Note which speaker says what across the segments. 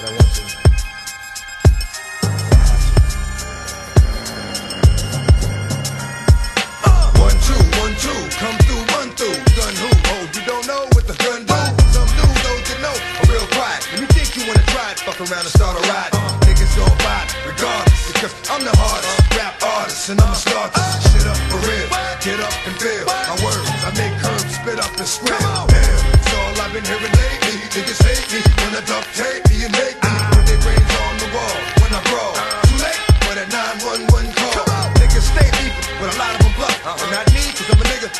Speaker 1: but I want to.
Speaker 2: Uh, one, two, one, two, come through, run through. Gun who? Oh, you don't know what the gun do? Some dudes don't you know, are real quiet. When you think you wanna try it, fuck around and start a riot. Uh. Niggas gon' fight, regardless, because I'm the hardest uh. rap artist, and I'ma start this shit up for real. Get up and feel my words. I make curves spit up and squeal. Yeah, it's all I've been hearing lately. Niggas hate me when I duct tape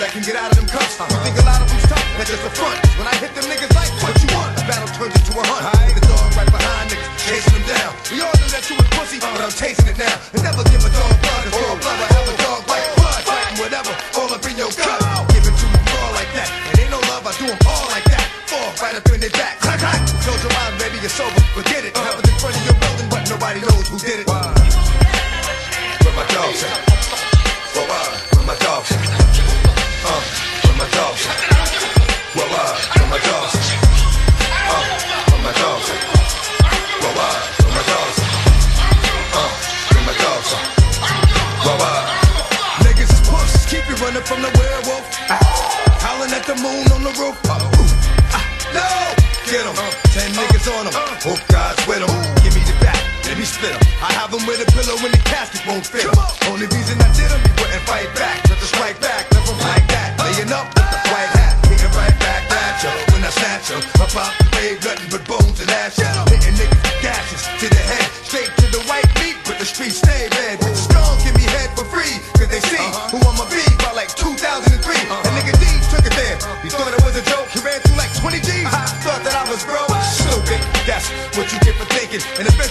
Speaker 2: that can get out of them cuffs. You think a lot of them's tough? That's just a front. When I hit them niggas like, what you want? The battle turns into a hunt. I the dog right behind niggas, chasing them down. We all knew that you was pussy, but I'm tasting it now. And never give a dog blood, cause dog blood will have a dog like blood. Fighting whatever, all up in your gut. Give it to them all like that. And ain't no love, I do them all like that. Fall right up in their back. Clack, clack. Close your mind, baby, it's over. Forget it. Happens in front of your building, but nobody knows who did it. Where my dogs at? Where, my dogs running from the werewolf. Howling at the moon on the roof. Uh, no! Get 'em. Ten niggas on 'em. Hope God's with 'em. Give me the back, let me split 'em. I have 'em with a pillow when the casket won't fit 'em. Only reason I did 'em, he wouldn't fight back. Just to strike back, left 'em like that. Laying up with the white hat. Hitting right back at ya. When I snatch 'em, I pop the babe, nothing but bones and ashes. Hitting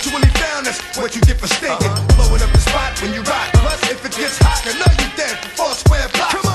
Speaker 2: eventually found us what you get for stinking. Blowing up the spot when you rock. Plus, if it gets hot, I know you dead for four square blocks.